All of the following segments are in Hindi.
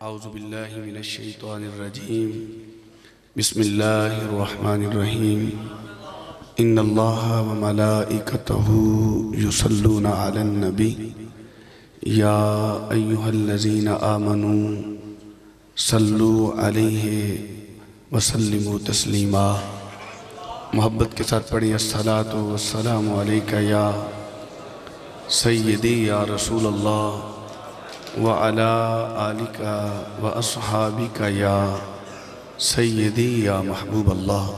आउज़बिल्लिमिनशैतानिर्रजीम बिस्मिल्लाहिर्रहमानिर्रहीम इन्नल्लाह व मलाइकतहु युसल्लूना अलन नबी या अय्युहल्लज़ीना आमनू सल्लु अलैहि वसल्लिमु तस्लीमा मोहब्बत के साथ पढ़िए अस्सलातु वस्सलामु अलैका या सय्यदी या रसूल अल्लाह व अला आलिका व असहाबिका या सैदी या महबूब अल्लाह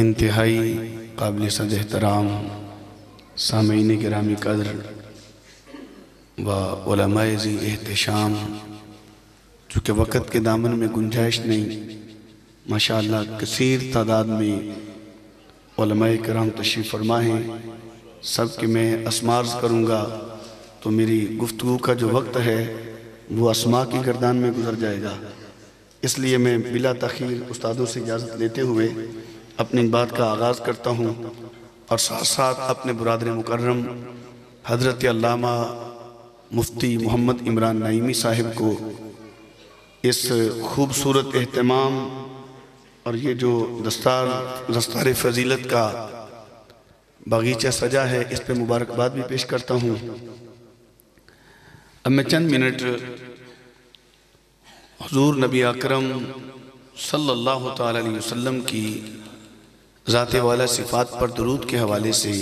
इंतहाई काबिल सद एहतराम सामीन गिरामी कदर व जी एहतशाम चूँकि वक़्त के दामन में गुंजाइश नहीं माशा कसीर तादाद में कराम तशरीफ़ फरमा सब के मैं असमार्ज करूँगा तो मेरी गुफ्तु का जो वक्त है, वो असमा की गर्दान में गुजर जाएगा। इसलिए मैं बिला तखीर उस्तादों से इजाज़त लेते हुए अपनी बात का आगाज़ करता हूँ और साथ साथ अपने बुरादर मुकर्रम, हज़रत अल्लामा मुफ्ती मोहम्मद इमरान नईमी साहिब को इस खूबसूरत अहतमाम और ये जो दस्तार दस्तार फजीलत का बागीचा सजा है, इस पर मुबारकबाद भी पेश करता हूँ। अब मैं चंद मिनट हजूर नबी अकरम सल्लल्लाहु अलैहि वसल्लम की ज़ात वाला सिफ़ात पर दरूद के हवाले से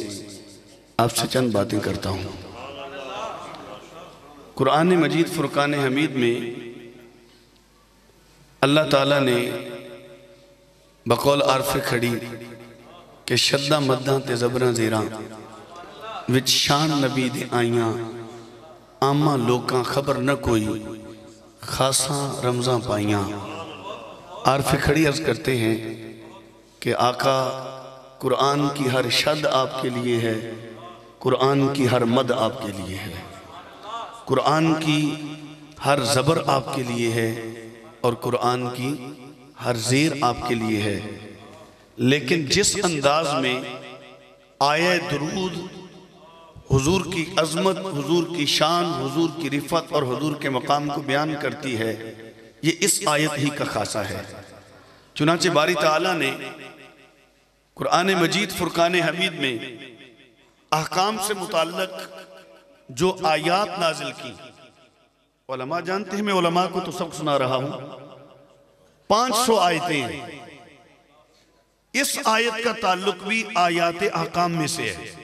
आपसे चंद बातें करता हूँ। कुरान मजीद फ़ुरक़ान हमीद में अल्लाह ताला ने बकौल आरफ खड़ी के शद्दा मद्दा ते जबरा जेरा विच शान नबी दे आइयाँ आमा लोग खबर न कोई, खासा रमज़ा पाइया। आरफ खड़ी अर्ज़ करते हैं कि आका, कुरान की हर शद आपके लिए है, कुरान की हर मद आपके लिए है। कुरान की हर ज़बर आपके लिए है और कुरान की हर ज़ेर आपके लिए है। लेकिन जिस अंदाज में आय दरूद हुजूर की अजमत, हुजूर की शान, हुजूर की रिफत और हुजूर के मकाम को बयान करती है, ये इस आयत ही का खासा है। चुनाचे बारी ताला ने कुरान मजीद, फुरकान हमीद में अहकाम से मुतक जो आयात नाजिल की ओलमा जानते हैं, मैं ओलमा को तो सब सुना रहा हूँ, पाँच सौ आयतें इस आयत का ताल्लुक भी आयात अहकाम में से है।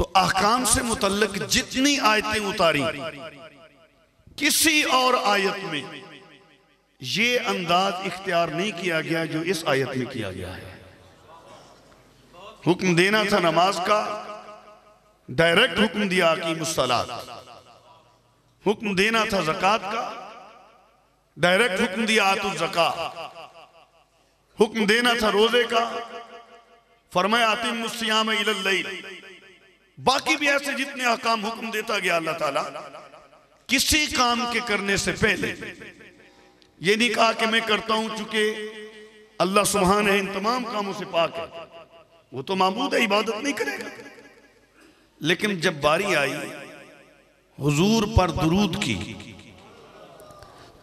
तो अहकाम से मुतलक जितनी आयतें उतारी, किसी और आयत में ये अंदाज इख्तियार नहीं किया गया जो इस आयत में किया गया है। हुक्म देना था नमाज़ का, डायरेक्ट हुक्म दिया कि मुस्तलात हुक्म देना था जक़ात का, डायरेक्ट हुक्म दिया आतुल जका हुक्म देना था रोज़े का, फरमाया आतिम मुस्याम बाकी भी ऐसे जितने अकाम हुक्म देता गया अल्लाह ताला, किसी काम के करने से पहले, ये नहीं कहा कि मैं करता हूँ चूँकि अल्लाह सुबहान है, इन तमाम कामों से पाक है। वो तो मामूद है, इबादत नहीं करेगा। लेकिन जब बारी आई, हुजूर पर दरूद की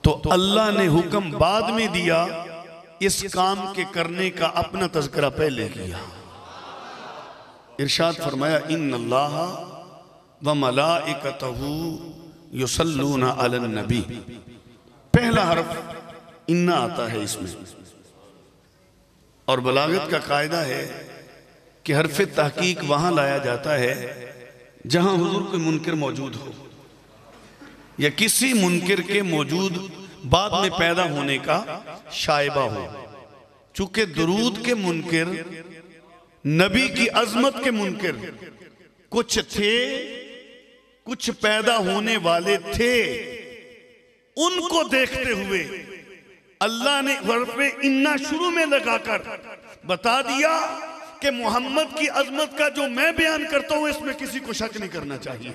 तो अल्लाह ने हुक्म बाद में दिया, इस काम के करने का अपना तस्करा पहले किया। इरशाद फरमाया इन अल्लाह व मलाइकतहु युसल्लूना अलन नबी। पहला हरफ इन्ना आता है इसमें। और बलागत का कायदा है कि हरफ तहकीक वहाँ लाया जाता है जहाँ हुजूर के मुनकर मौजूद हो या किसी मुनकर के मौजूद बाद में पैदा होने का शायबा हो। चूँकि दरूद के मुनकर नबी की अजमत के मुनकर। कुछ थे, कुछ पैदा होने वाले थे। उनको देखते हुए अल्लाह ने वर्फे इन्ना शुरू में लगाकर बता दिया कि मोहम्मद की अजमत का जो मैं बयान करता हूँ, इसमें किसी को शक नहीं करना चाहिए।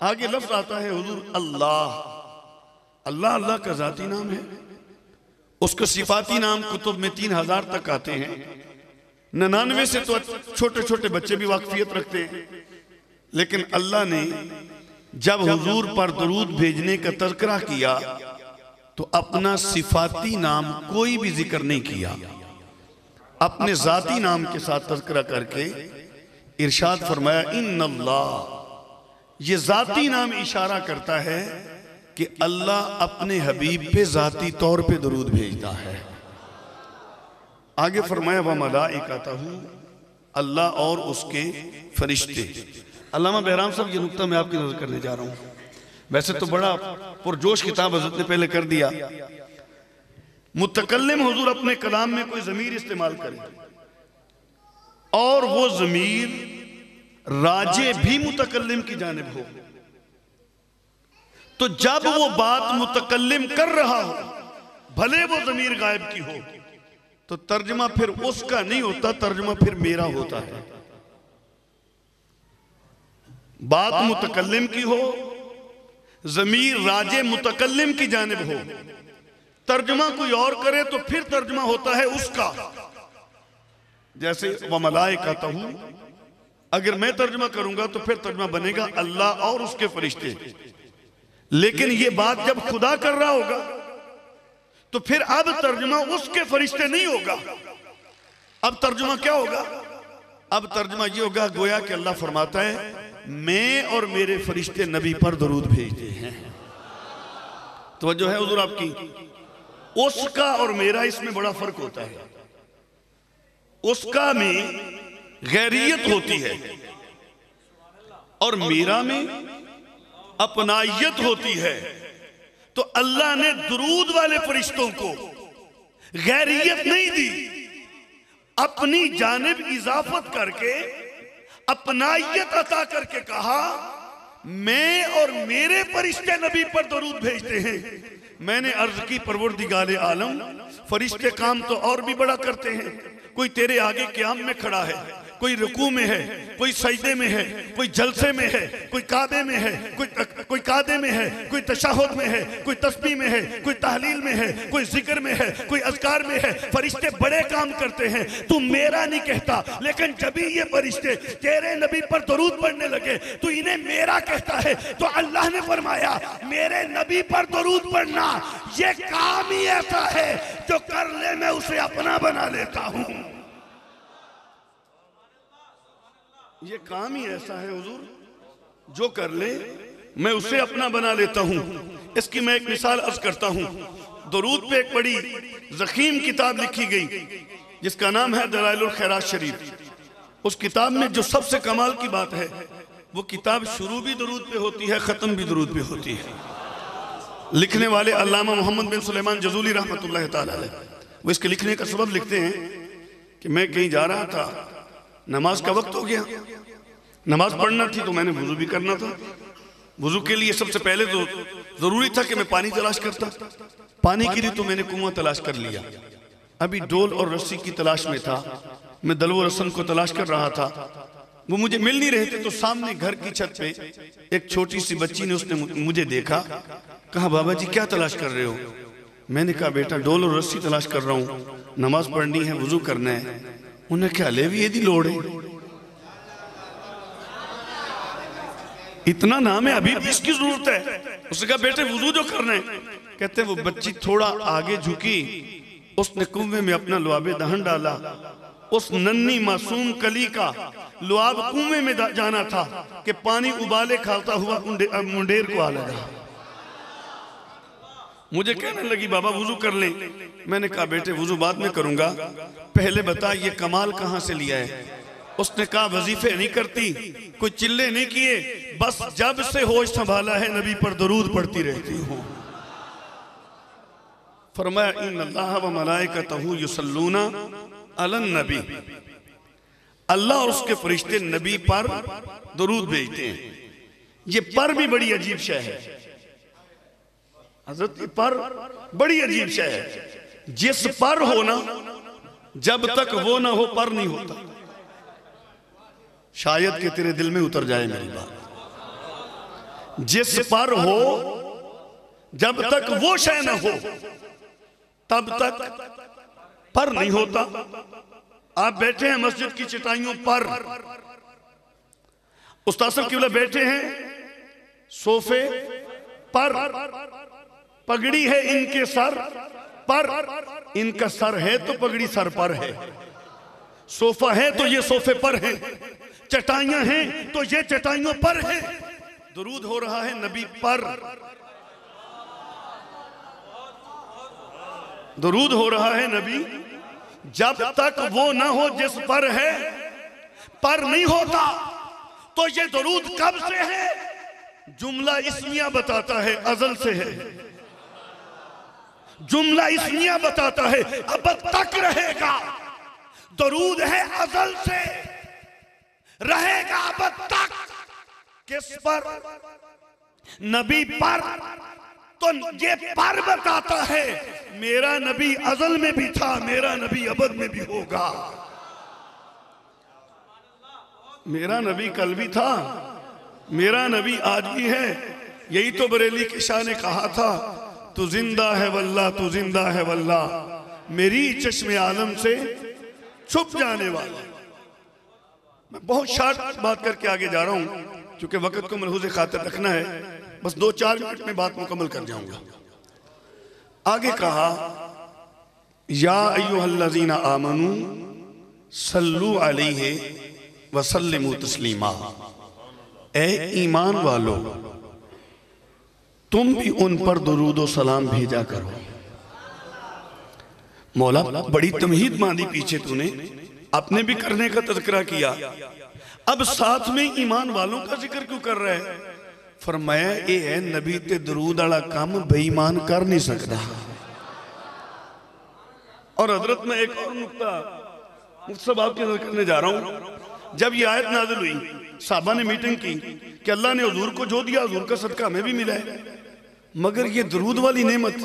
आगे लफ्ज आता है, हुजूर, अल्लाह। अल्लाह अल्लाह का जाती नाम है। उसको सिफाती नाम कुतुब में तीन हज़ार तक आते हैं। ननानवे से तो छोटे छोटे बच्चे भी वाकफियत रखते हैं। लेकिन अल्लाह ने जब हुजूर पर दरूद भेजने का तस्करा किया तो अपना सिफाती नाम कोई भी ज़िक्र नहीं किया। अपने जाती नाम के साथ तस्करा करके इरशाद फरमाया इन अल्लाह ये जाती नाम इशारा करता है कि अल्लाह अपने हबीब पे जाती तौर पे दरूद भेजता है। आगे फरमाया, वह मलाइकाता हूँ, अल्लाह और उसके फरिश्ते। अल्लामा बहराम साहब, ये नुकता मैं आपकी नज़र करने जा रहा हूँ। वैसे तो बड़ा पुरजोश किताब हज़रत ने पहले कर दिया। मुतकलम हजूर अपने कलाम में कोई ज़मीर इस्तेमाल करे। और वो ज़मीर राजे भी मुतकलम की जानब हो। तो जब वो बात मुतकलम कर रहा हो, भले वो ज़मीर गायब की हो तो तर्जमा फिर उसका नहीं होता, तर्जमा फिर मेरा होता है। बात मुतकलम की हो, जमीर राजे मुतकलम की जानब हो, तर्जमा कोई और करे तो फिर तर्जमा होता है उसका। जैसे वह मलाए कहता हूँ, अगर मैं तर्जमा करूँगा तो फिर तर्जमा बनेगा अल्लाह और उसके फरिश्ते। लेकिन यह बात जब खुदा कर रहा होगा तो फिर अब तर्जमा उसके फरिश्ते नहीं होगा। अब तर्जमा क्या होगा? अब तर्जमा ये होगा, गोया कि अल्लाह फरमाता है, मैं और मेरे फरिश्ते नबी पर दरूद भेजते हैं। तो जो है उधर आपकी। उसका और मेरा इसमें बड़ा फ़र्क होता है। उसका में गैरियत होती है और मेरा में अपनाइत होती है। तो अल्लाह ने दरूद वाले फरिश्तों को गैरियत नहीं दी। अपनी जानब इजाफत करके अपनाइत अता करके कहा, मैं और मेरे फरिश्ते नबी पर दरूद भेजते हैं। मैंने अर्ज़ की, परवरदिगार आलम, फरिश्ते काम तो और भी बड़ा करते हैं। कोई तेरे आगे क्याम में खड़ा है, कोई रुकू में है, कोई सजदे में है, कोई जलसे में है, कोई कादे में है, कोई कोई कादे में है, कोई तशाहुद में है, कोई तस्बी में है, कोई तहलील में है, कोई ज़िक्र में है, कोई अजकार में है, फरिश्ते बड़े काम करते हैं, तू मेरा नहीं कहता, लेकिन जब भी ये फरिश्ते तेरे नबी पर दरूद पढ़ने लगे तो इन्हें मेरा कहता है तो अल्लाह ने फरमाया, मेरे नबी पर दरूद पढ़ना, ये काम ही ऐसा है जो कर ले, मैं उसे अपना बना लेता हूँ। ये काम ही ऐसा है, हुजूर, जो कर ले मैं उसे अपना बना लेता हूँ। इसकी मैं एक मिसाल अर्ज़ करता हूँ। दरूद पे एक बड़ी जखीम किताब लिखी गई, जिसका नाम है दलाइल खैरात शरीफ। उस किताब में जो सबसे कमाल की बात है, वो किताब शुरू भी दरूद पे होती है, ख़त्म भी दरूद पे होती है। लिखने वाले अल्लामा मोहम्मद बिन सुलेमान जजूली रहमत वो इसके लिखने का सबब लिखते हैं कि मैं कहीं जा रहा था, नमाज़ का वक्त हो गया। नमाज़ पढ़ना थी तो मैंने वज़ू भी करना था। वज़ू के लिए सबसे पहले तो ज़रूरी था कि मैं पानी तलाश करता। पानी के लिए तो मैंने कुआँ तलाश कर लिया। अभी डोल और रस्सी की तलाश में था। मैं दलवो रसन को तलाश कर रहा था। वो मुझे मिल नहीं रहे थे तो सामने घर की छत पे एक छोटी सी बच्ची ने उसने मुझे देखा। कहा बाबा जी क्या तलाश कर रहे हो? मैंने कहा, बेटा, डोल और रस्सी तलाश कर रहा हूँ। नमाज़ पढ़नी है, वज़ू करना है। उन्हें क्या ले भी यदि लोड़ है। इतना नाम है अभी। भी इसकी ज़रूरत है। उसने कहा बेटे वज़ू जो करना है। कहते वो बच्ची थोड़ा आगे झुकी। उसने कुएँ में अपना लुआबे दहन डाला। उस नन्नी मासूम कली का लुआब कुएँ में जाना था कि पानी उबाले खाता हुआ मुंडेर को आ लगा। मुझे कहने लगी बाबा वज़ू कर ले। मैंने कहा बेटे वज़ू बाद में करूँगा। पहले बता ये कमाल कहाँ से लिया है? उसने कहा, वजीफे नहीं करती, कोई चिल्ले नहीं किए, बस जब से होश संभाला है, नबी पर दरूद पढ़ती रहती हूँ। फरमाया अलन नबी। अल्लाह और उसके फरिश्ते नबी पर दरूद भेजते हैं। ये पर भी बड़ी अजीब शह है। हज़रत पर बड़ी अजीब शह है। जिस पर हो ना जब तक वो ना हो, पर नहीं होता। शायद कि तेरे दिल में उतर जाए मेरी बात। जिस पर हो जब तक वो शय ना हो तब तक पर नहीं होता। आप बैठे हैं मस्जिद की चटाइयों पर। उस्ताद साहब बैठे हैं सोफे पर। पगड़ी है इनके सर पर। इनका सर है तो पगड़ी सर पर है। सोफा है तो ये सोफे पर है। चटाइयाँ हैं तो ये चटाइयों पर है। दरूद हो रहा है नबी पर। दरूद हो रहा है नबी। जब तक वो ना हो जिस पर है, पर नहीं होता तो ये दरूद कब से है? जुमला इसमिया बताता है, अजल से है। जुमला इसमिया बताता है, अब तक रहेगा। दरूद है अजल से। रहेगा अब तक। किस पर? नबी पर। तो ये पर बताता है। मेरा नबी अजल में भी था, मेरा नबी अबद में भी होगा। मेरा नबी कल भी था, मेरा नबी आज भी है। यही तो बरेली के शाह ने कहा था, तू ज़िंदा है वल्ला, तू ज़िंदा है वल्ला। मेरी चश्मे आलम से छुप जाने वाला मैं बहुत शार्ट बात करके आगे जा रहा हूँ, क्योंकि वक्त को मलहूज खातर रखना है। बस दो चार मिनट में बात मुकम्मल कर जाऊँगा। आगे कहा, या आमनू सल्लु अलैहि वसल्लिमु तस्लीमा। ए ईमान वालो, तुम भी उन पर दुरूद सलाम भेजा करो। मौला, बड़ी तमहीद मानी पीछे तूने। अपने भी करने का तस्करा किया। अब साथ में ईमान वालों का ज़िक्र क्यों कर रहा है? फरमाया ये है नबी, ते दरूद वाला काम बेईमान कर नहीं सकता। और हज़रत, में एक और नुकता मुफ़्त आपके नज़र करने जा रहा हूँ। जब ये आयत नाजिल हुई, साहबा ने मीटिंग की कि अल्लाह ने हजूर को जो दिया, हजूर का सदका हमें भी मिला है। मगर ये दरूद वाली नेमत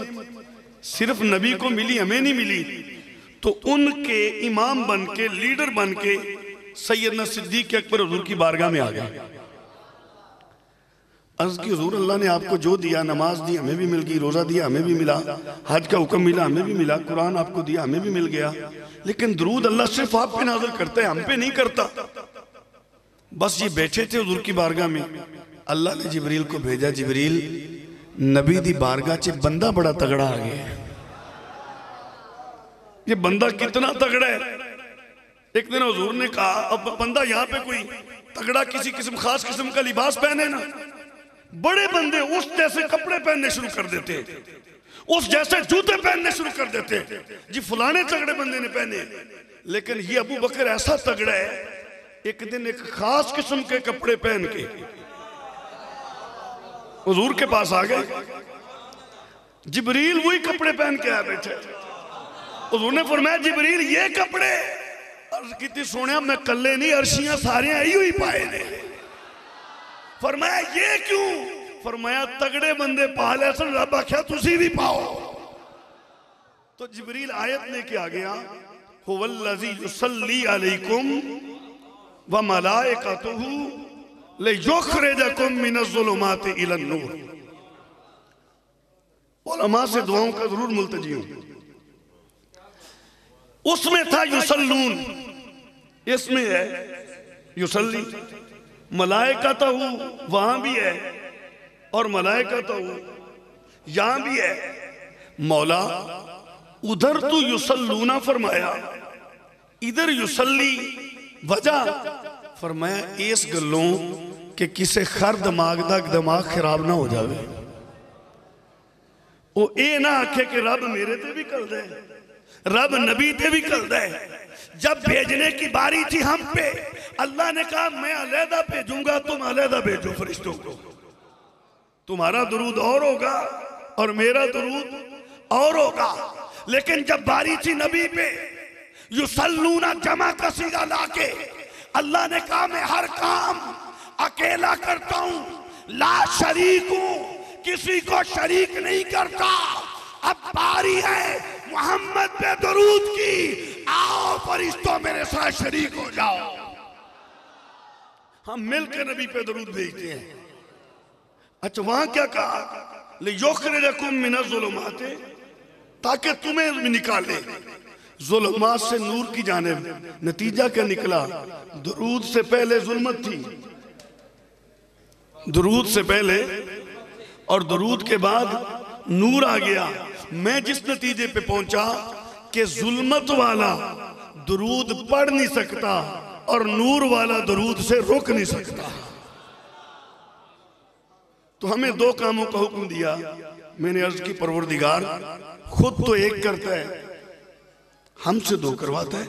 सिर्फ़ नबी को मिली, हमें नहीं मिली। तो उनके इमाम बन के लीडर बन के सैदना सिद्दीक अकबर हजूर की बारगाह में आ गए। अर्ज़ की हजूर, अल्लाह ने आपको जो दिया, नमाज़ दी, हमें भी मिल गई, रोजा दिया, हमें भी मिला, हज का हुक्म मिला, हमें भी मिला, कुरान आपको दिया, हमें भी मिल गया। लेकिन दरूद अल्लाह सिर्फ़ आप पे नाजर करता है, हम पे नहीं करता। बस ये बैठे थे हजूर की बारगाह में। अल्लाह ने जबरील को भेजा, जबरील, नबी दी बारगाह च बंदा बड़ा तगड़ा आ गया ये बंदा कितना तगड़ा है। एक दिन हजूर ने कहा, अब बंदा यहाँ पे कोई तगड़ा किसी किस्म, खास किस्म का लिबास पहने ना। बड़े बंदे उस जैसे कपड़े पहनने शुरू कर देते। उस जैसे जूते पहनने शुरू कर देते। जी, फलाने तगड़े बंदे ने पहने। लेकिन ये अबू बकर ऐसा तगड़ा है, एक दिन एक खास किस्म के कपड़े पहन के हजूर के पास आ गए। जिबरील वही कपड़े पहन के आ बैठे। हजूर ने फरमाया, जिबरील, ये कपड़े अर्ज़ की सुने मैं कले नहीं, अर्शियाँ सारियाँ यही हुई पाए ने। फरमाया, ये क्यों? फरमाया, तगड़े बंदे पा ले सन रब आख्या, तुसी भी पाओ। तो जिबरील आयत लेके आ गया दुआओं का ज़रूर मुलतजी हूँ। उसमें था युसल्लून। इसमें है युसल्ली। मलाइका तो वहाँ भी है। और मलाइका तो यहाँ भी है। मौला, उधर तो युसल्लूना फरमाया। इधर युसल्ली, वजह फरमाया, इस गलों कि किसी खर दिमाग का दिमाग खराब ना हो जाए वो ये ना आखे कि रब मेरे ते भी कल दे रब नबी ते भी कल दे। जब भेजने की बारी थी हम पे, अल्लाह ने कहा, मैं अलहदा भेजूँगा, तुम अलहदा भेजो फरिश्तों को। तुम्हारा दरूद और होगा और मेरा दरूद और होगा। लेकिन जब बारी थी नबी पे, युसल्लूना जमा कसीदा लाके, अल्लाह ने कहा, मैं हर काम अकेला करता हूँ। ला शरीक हूँ, किसी को शरीक नहीं करता। अब बारी है मोहम्मद पे दरूद की, आओ फरिश्तों मेरे साथ शरीक हो जाओ। हम मिलकर नबी पे दरूद भेजते हैं। अच्छा वहाँ क्या कहा? ले योखरकुम मिना जुलुमाते, ताकि तुम्हें निकाले। जुलमात से नूर की जानेब, नतीजा क्या निकला? दरूद से पहले जुल्मत थी। दरूद से पहले, और दरूद के बाद नूर आ गया। मैं जिस नतीजे पे पहुँचा कि जुल्मत वाला दरूद पढ़ नहीं सकता और नूर वाला दरूद से रुक नहीं सकता। तो हमें दो कामों का हुक्म दिया। मैंने अर्ज़ की, परवरदिगार, खुद तो एक करता है, हमसे दो करवाता है।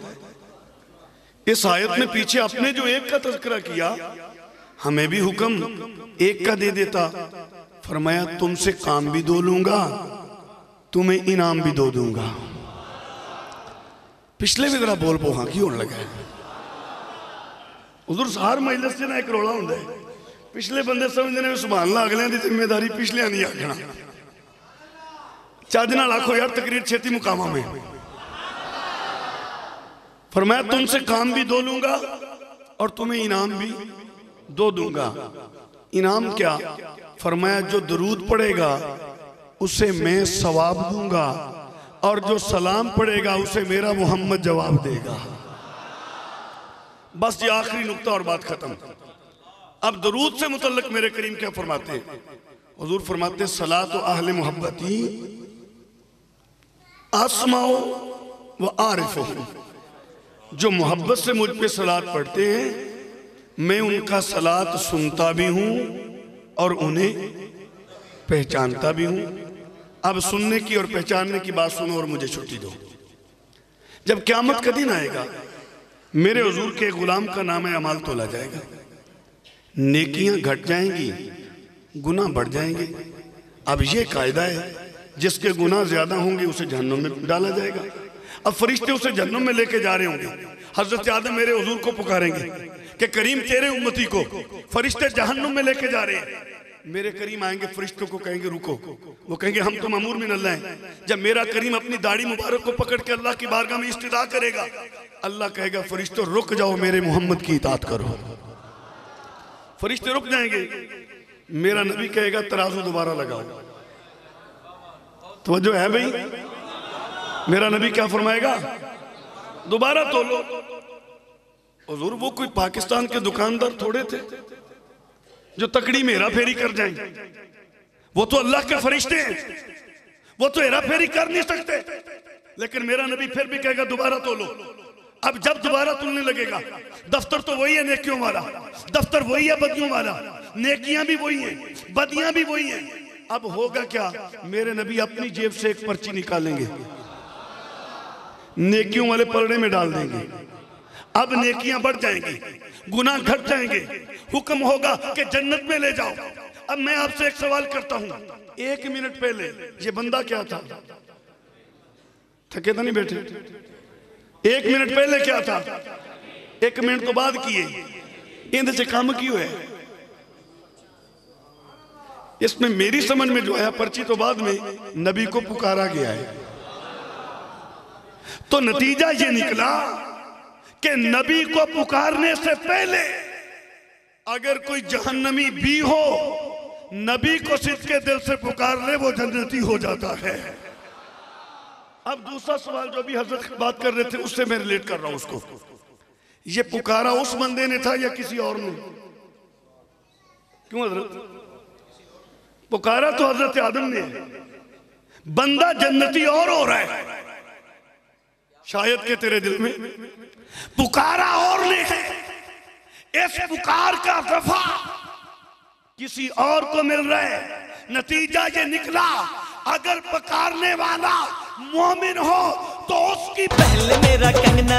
इस आयत में पीछे अपने जो एक का तस्करा किया, हमें भी हुक्म एक का दे देता। फरमाया, तुमसे काम भी दो लूँगा तुम्हें इनाम भी दो दूँगा। पिछले भी जरा बोल पो हाँ की होने लगा उधर हर से ना एक रौला होंगे पिछले बंदे समझते हैं सुभान ला अगलिया की ज़िम्मेदारी पिछलिया नहीं आखना। चज न आखो, यार, तकरीर छेती मुकामा में। पर मैं तुमसे काम भी दो लूँगा और तुम्हें इनाम भी दो दूँगा। इनाम क्या? फरमाया, जो दरूद पड़ेगा उसे मैं सवाब दूँगा और जो सलाम पड़ेगा उसे मेरा मोहम्मद जवाब देगा। बस ये आखिरी नुकता और बात खत्म। अब दरूद से मुतलक मेरे करीम क्या फरमाते हैं? हजूर फरमाते हैं सला तो आहले मोहब्बती आसमाओ व आरिफ जो मोहब्बत से मुझ पर सलाद पढ़ते हैं मैं उनका सलाद सुनता भी हूँ और उन्हें पहचानता भी हूँ। अब सुनने की और पहचानने की बात सुनो और मुझे छुट्टी दो। जब क्यामत का दिन आएगा, मेरे हजूर के गुलाम का नाम है अमाल तोला जाएगा। नेकियाँ घट जाएँगी गुना बढ़ जाएँगे। अब ये कायदा है, जिसके गुना ज़्यादा होंगे उसे जहन्नुम में डाला जाएगा। अब फरिश्ते उसे जहन्नुम में लेके जा रहे होंगे। हज़रत आदम मेरे हजूर को पुकारेंगे कि करीम तेरे उम्मती को फरिश्ते जहन्नुम में लेके जा रहे हैं। मेरे करीम आएँगे, फरिश्तों को कहेंगे, रुको। वो कहेंगे, हम तो मामूर में अल्लाह हैं। जब मेरा करीम अपनी दाढ़ी मुबारक को पकड़ के अल्लाह की बारगाह में इस्तदा करेगा, अल्लाह कहेगा, फरिश्तों, रुक जाओ, मेरे मोहम्मद की इतात करो। फरिश्ते रुक जाएँगे। मेरा नबी कहेगा, तराजू दोबारा लगाओ। तो जो है भाई? मेरा नबी क्या फरमाएगा? दोबारा तोलो। हजूर, वो कोई पाकिस्तान के दुकानदार थोड़े थे। जो तकड़ी में हेरा फेरी कर जाएँगे वो तो अल्लाह के फरिश्ते हैं। वो तो हेरा फेरी कर नहीं सकते। लेकिन मेरा नबी फिर भी कहेगा, दोबारा तोलो। अब जब दोबारा तुलने लगेगा, दफ्तर तो वही है नेकियों वाला। दफ्तर वही है बदियों वाला। नेकियाँ भी वही हैं, बदियाँ भी वही हैं। अब होगा क्या? मेरे नबी अपनी जेब से एक पर्ची निकालेंगे। नेकियों वाले पलड़े में डाल देंगे। अब नेकियाँ बढ़ जाएँगी। गुनाह घट जाएँगे। हुक्म होगा कि जन्नत में ले जाओ। अब मैं आपसे एक सवाल करता हूँ। एक मिनट पहले, ये बंदा क्या था? थके तो नहीं बैठे? एक मिनट पहले क्या था? एक मिनट तो बाद किए। इंद से काम क्यों है? इसमें मेरी समझ में जो आया पर्ची तो बाद में नबी को पुकारा गया है। तो नतीजा ये निकला कि नबी को पुकारने से पहले अगर कोई जहन्नमी भी हो, नबी को सिद्ध के दिल से पुकार ले वो जन्नती हो जाता है। अब दूसरा सवाल जो अभी हज़रत बात कर रहे थे, उससे मैं रिलेट कर रहा हूँ उसको। ये पुकारा उस बंदे ने था या किसी और ने? क्यों हज़रत? पुकारा तो हज़रत आदम ने। बंदा जन्नती और हो रहा है। शायद के तेरे दिल में। पुकारा और ने है। इस पुकार का दफ़ा किसी और को मिल रहा है। नतीजा ये निकला, अगर पकारने वाला मोमिन हो तो उसकी पहले मेरा कंगना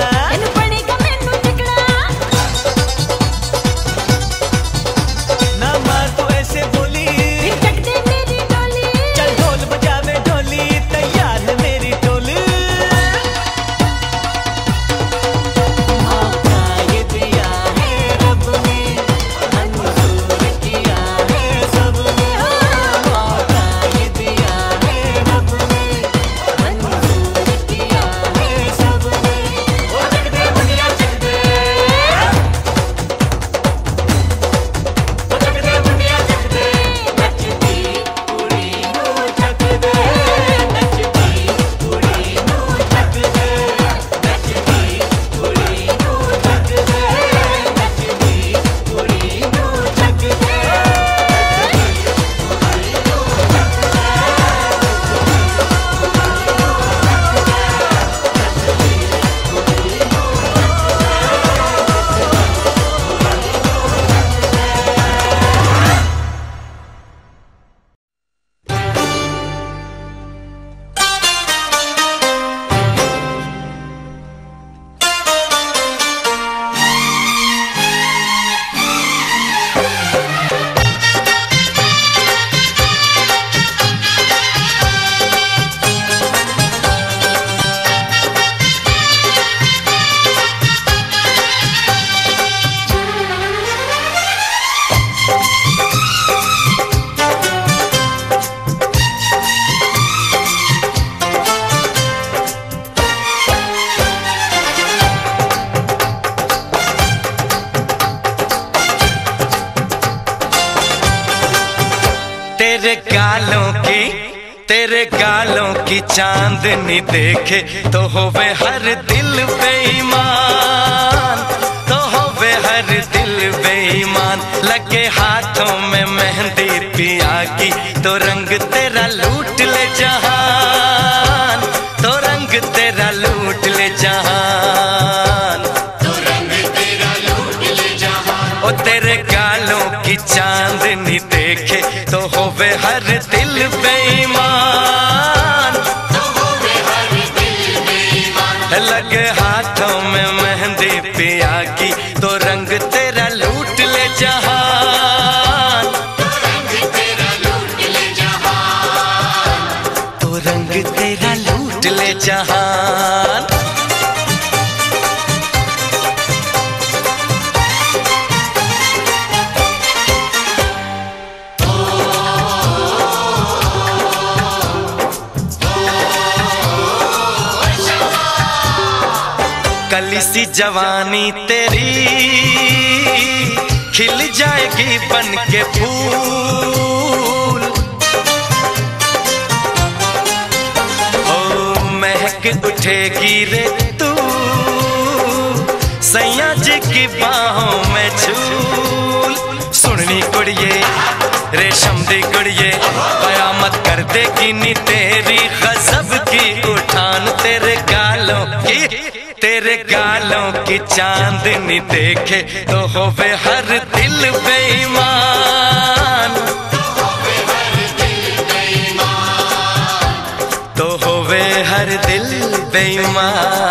गालों की, तेरे गालों की चांदनी देखे तो होवे हर दिल बेईमान तो होवे हर दिल बेईमान। लगे हाथों में मेहंदी पिया की तो रंग तेरा लूट मेहंदी पिया जवानी तेरी खिल जाएगी बन के फूल। ओ, महक उठेगी रे तू, सैया जी की बाहों में झूल। सुननी कुड़िए रेशम दी कुड़िए कयामत कर देगी नी तेरी गजब की चांदनी देखे तो होवे हर दिल बेईमान। तो होवे हर दिल बेईमान।